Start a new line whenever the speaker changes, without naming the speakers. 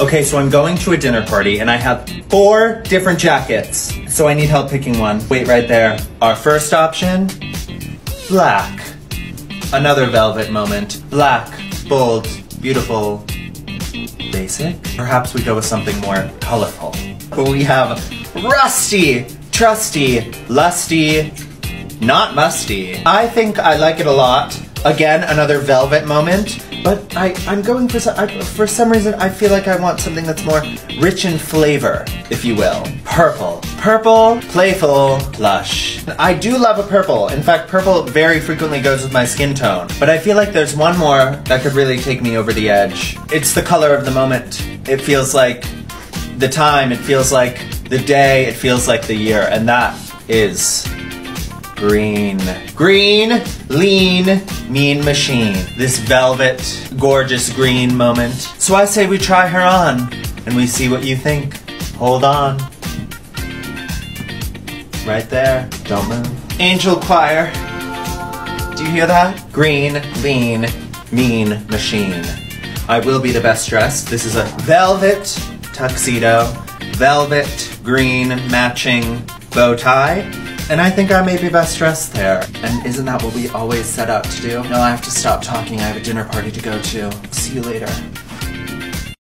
Okay, so I'm going to a dinner party and I have four different jackets. So I need help picking one. Wait right there. Our first option, black. Another velvet moment. Black, bold, beautiful, basic. Perhaps we go with something more colorful. We have rusty, trusty, lusty, not musty. I think I like it a lot. Again, another velvet moment. But I, I'm going for some, I, for some reason I feel like I want something that's more rich in flavor, if you will. Purple. Purple, playful, lush. I do love a purple. In fact, purple very frequently goes with my skin tone. But I feel like there's one more that could really take me over the edge. It's the color of the moment. It feels like the time, it feels like the day, it feels like the year, and that is green. Green, lean, mean machine. This velvet, gorgeous green moment. So I say we try her on, and we see what you think. Hold on. Right there. Don't move. Angel choir. Do you hear that? Green, lean, mean machine. I will be the best dressed. This is a velvet tuxedo, velvet green matching bow tie. And I think I may be best dressed there. And isn't that what we always set out to do? No, I have to stop talking. I have a dinner party to go to. See you later.